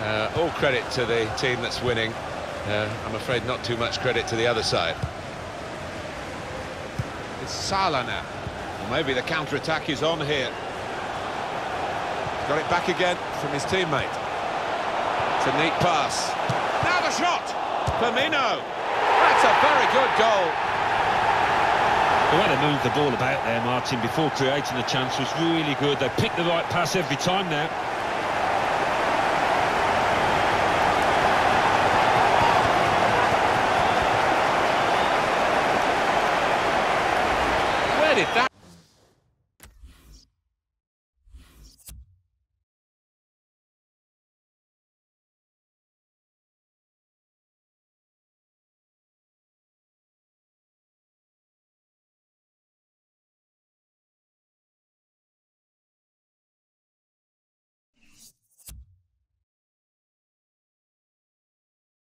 Uh, all credit to the team that's winning. Uh, I'm afraid not too much credit to the other side. It's Salah now. Well, maybe the counter-attack is on here. Got it back again from his teammate. It's a neat pass. Now the shot! Firmino! That's a very good goal. The way they moved the ball about there, Martin, before creating the chance was really good. They picked the right pass every time now. did. That